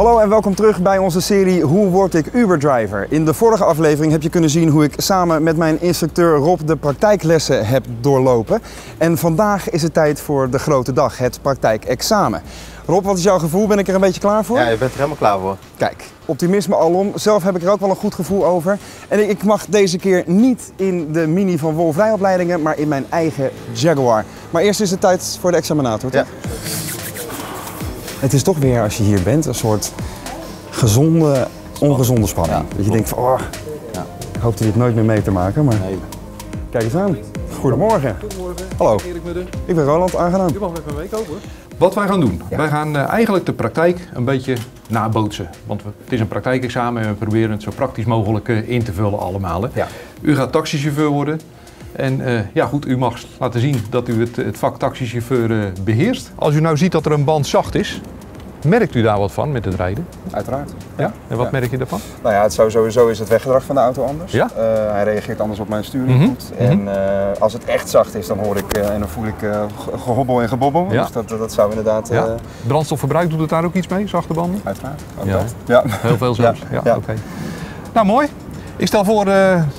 Hallo en welkom terug bij onze serie Hoe word ik Uberdriver? In de vorige aflevering heb je kunnen zien hoe ik samen met mijn instructeur Rob de praktijklessen heb doorlopen. En vandaag is het tijd voor de grote dag, het praktijkexamen. Rob, wat is jouw gevoel? Ben ik er een beetje klaar voor? Ja, je bent er helemaal klaar voor. Kijk, optimisme alom. Zelf heb ik er ook wel een goed gevoel over. En ik mag deze keer niet in de mini van Wolf rijopleidingen, maar in mijn eigen Jaguar. Maar eerst is het tijd voor de examinator, toch? Ja. Het is toch weer, als je hier bent, een soort gezonde, ongezonde spanning. Ja, dat je denkt van, oh, Ja. ik hoop dit nooit meer mee te maken. Maar Nee. kijk eens aan. Goedemorgen. Goedemorgen. Hallo. Erik. Ik ben Roland, aangenaam. U mag even meekomen. Wat wij gaan doen, wij gaan eh, eigenlijk de praktijk een beetje nabootsen. Want we- het is een praktijkexamen en we proberen het zo praktisch mogelijk eh, in te vullen allemaal. hè. Ja. U gaat taxichauffeur worden. En eh, ja goed, u mag laten zien dat u het, het vak taxichauffeur eh, beheerst. Als u nou ziet dat er een band zacht is, merkt u daar wat van met het rijden? Uiteraard. Ja. En wat Ja. merk je daarvan? Nou ja, het zou sowieso is het weggedrag van de auto anders. Ja? Eh, hij reageert anders op mijn sturing Mhm, goed. En eh, als het echt zacht is, dan hoor ik en dan voel ik eh, ge- gehobbel en gebobbel. Ja. Dus dat, dat zou inderdaad, Ja. Brandstofverbruik doet het daar ook iets mee, zachte banden? uiteraard. Ook Ja. dat. Ja. Heel veel zelfs. Ja, oké. Nou, mooi. Ik stel voor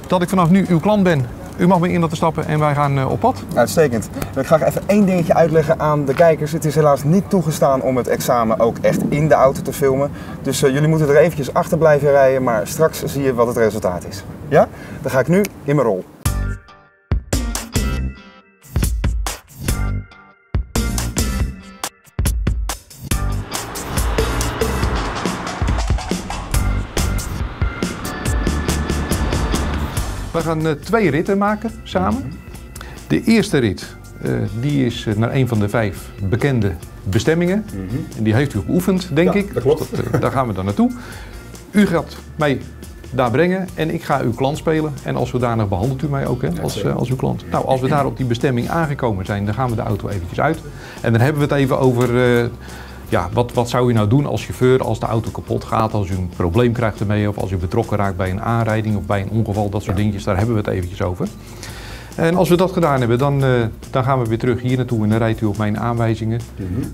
dat ik vanaf nu uw klant ben. U mag me in laten stappen en wij gaan eh, op pad. Uitstekend. Ik ga even één dingetje uitleggen aan de kijkers. Het is helaas niet toegestaan om het examen ook echt in de auto te filmen. Dus eh, jullie moeten er eventjes achter blijven rijden, maar straks zie je wat het resultaat is. Ja? Dan ga ik nu in mijn rol. We gaan eh, twee ritten maken samen. De eerste rit eh, die is eh, naar een van de vijf bekende bestemmingen. En die heeft u geoefend, denk Ja, ik. dat klopt. daar gaan we dan naartoe. U gaat mij daar brengen en ik ga uw klant spelen. En als zodanig behandelt u mij ook hè, als, als uw klant. Nou, als we daar op die bestemming aangekomen zijn, dan gaan we de auto eventjes uit. En dan hebben we het even over... ja, wat, wat zou u nou doen als chauffeur als de auto kapot gaat, als u een probleem krijgt ermee of als u betrokken raakt bij een aanrijding of bij een ongeval, dat soort dingetjes, daar hebben we het eventjes over. En als we dat gedaan hebben, dan, eh, dan gaan we weer terug hier naartoe en dan rijdt u op mijn aanwijzingen.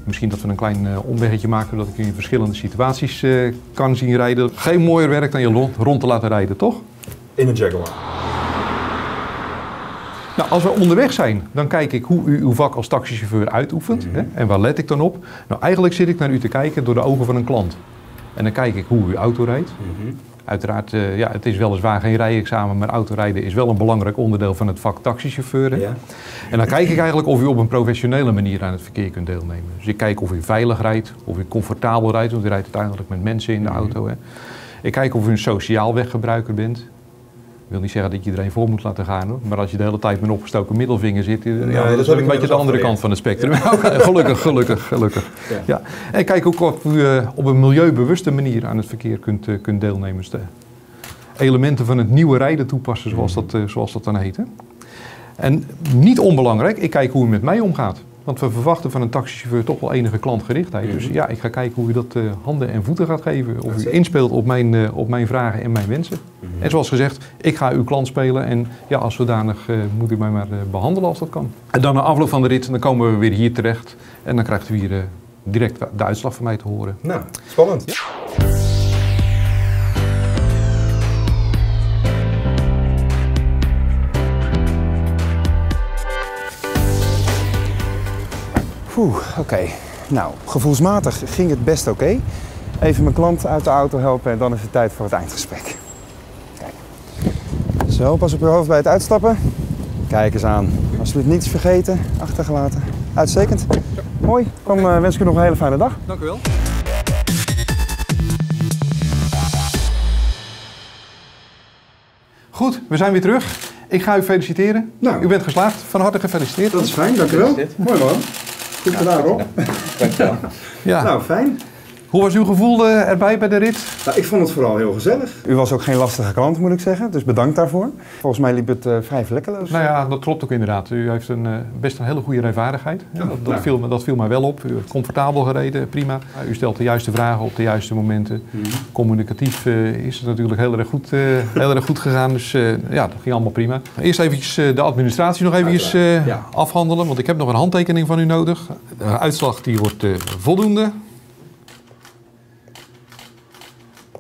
Misschien dat we een klein eh, omweggetje maken, dat ik u in verschillende situaties eh, kan zien rijden. Geen mooier werk dan je lo- rond te laten rijden, toch? In een Jaguar. Nou, als we onderweg zijn, dan kijk ik hoe u uw vak als taxichauffeur uitoefent. hè, en waar let ik dan op? Nou, eigenlijk zit ik naar u te kijken door de ogen van een klant. En dan kijk ik hoe uw auto rijdt. Uiteraard, eh, ja, het is weliswaar geen rijexamen, maar autorijden is wel een belangrijk onderdeel van het vak taxichauffeur. Ja. En dan kijk ik eigenlijk of u op een professionele manier aan het verkeer kunt deelnemen. Dus ik kijk of u veilig rijdt, of u comfortabel rijdt, want u rijdt uiteindelijk met mensen in de auto. Hè. Ik kijk of u een sociaal weggebruiker bent. Ik wil niet zeggen dat je iedereen voor moet laten gaan, hoor. maar als je de hele tijd met een opgestoken middelvinger zit, eh, dat ja, heb dat is ik een beetje de andere kant van het spectrum. Gelukkig, gelukkig, gelukkig. Ja. Ja. En kijk ook of u eh, op een milieubewuste manier aan het verkeer kunt, eh, kunt deelnemen. Dus de elementen van het nieuwe rijden toepassen, zoals dat, eh, zoals dat dan heet. Hè. En niet onbelangrijk, ik kijk hoe u met mij omgaat. Want we verwachten van een taxichauffeur toch wel enige klantgerichtheid. Dus ja, ik ga kijken hoe u dat eh, handen en voeten gaat geven. Of u inspeelt op mijn, eh, op mijn vragen en mijn wensen. En zoals gezegd, ik ga uw klant spelen. En ja, als zodanig eh, moet u mij maar eh, behandelen als dat kan. En dan na afloop van de rit, dan komen we weer hier terecht. En dan krijgt u hier eh, direct de uitslag van mij te horen. Nou, spannend. Oeh, oké. Nou, gevoelsmatig ging het best oké. Even mijn klant uit de auto helpen en dan is het tijd voor het eindgesprek. Kijk. Zo, pas op je hoofd bij het uitstappen. Kijk eens aan. Alsjeblieft niets vergeten, achtergelaten. Uitstekend. Mooi. Dan eh, wens ik u nog een hele fijne dag. Dank u wel. Goed, we zijn weer terug. Ik ga u feliciteren. Nou. U bent geslaagd. Van harte gefeliciteerd. Dat is fijn, dank u wel. Mooi man. Goed gedaan Rob. Ja. Nou, fijn. Hoe was uw gevoel eh, erbij bij de rit? Nou, ik vond het vooral heel gezellig. U was ook geen lastige klant, moet ik zeggen. Dus bedankt daarvoor. Volgens mij liep het eh, vrij vlekkeloos. Nou ja, dat klopt ook inderdaad. U heeft een, eh, best een hele goede rijvaardigheid. Ja, dat, dat, nou. viel me, dat viel mij wel op. U heeft comfortabel gereden, prima. U stelt de juiste vragen op de juiste momenten. Communicatief eh, is het natuurlijk heel erg goed, eh, heel erg goed gegaan. Dus eh, ja, dat ging allemaal prima. Eerst eventjes eh, de administratie nog eventjes eh, Ja. afhandelen. Want ik heb nog een handtekening van u nodig. De uitslag die wordt eh, voldoende.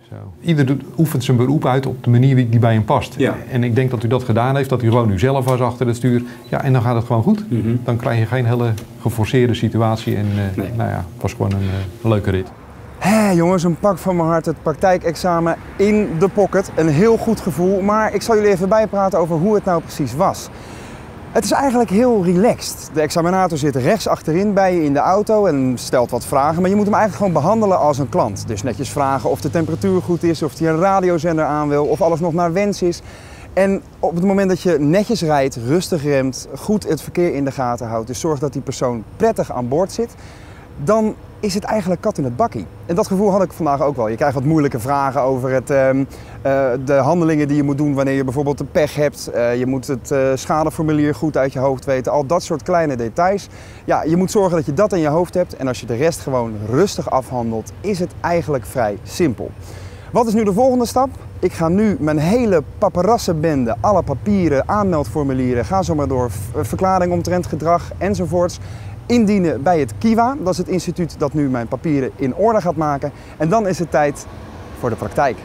Zo. Ieder doet, oefent zijn beroep uit op de manier die bij hem past. Ja. En ik denk dat u dat gedaan heeft, dat u gewoon u zelf was achter het stuur. Ja, en dan gaat het gewoon goed. Mhm. Dan krijg je geen hele geforceerde situatie. En eh, Nee. nou ja, het was gewoon een, eh, een leuke rit. Hé jongens, een pak van mijn hart, het praktijkexamen in de pocket. Een heel goed gevoel, maar ik zal jullie even bijpraten over hoe het nou precies was. Het is eigenlijk heel relaxed. De examinator zit rechts achterin bij je in de auto en stelt wat vragen, maar je moet hem eigenlijk gewoon behandelen als een klant. Dus netjes vragen of de temperatuur goed is, of hij een radiozender aan wil, of alles nog naar wens is. En op het moment dat je netjes rijdt, rustig remt, goed het verkeer in de gaten houdt, dus zorg dat die persoon prettig aan boord zit, dan is het eigenlijk kat in het bakkie. En dat gevoel had ik vandaag ook wel. Je krijgt wat moeilijke vragen over het, ehm, eh, de handelingen die je moet doen wanneer je bijvoorbeeld de pech hebt. Eh, je moet het eh, schadeformulier goed uit je hoofd weten. Al dat soort kleine details. Ja, je moet zorgen dat je dat in je hoofd hebt. En als je de rest gewoon rustig afhandelt, is het eigenlijk vrij simpel. Wat is nu de volgende stap? Ik ga nu mijn hele paparassenbende, alle papieren, aanmeldformulieren, ga zo maar door, verklaring omtrent gedrag enzovoorts, indienen bij het KIWA. Dat is het instituut dat nu mijn papieren in orde gaat maken. En dan is het tijd voor de praktijk.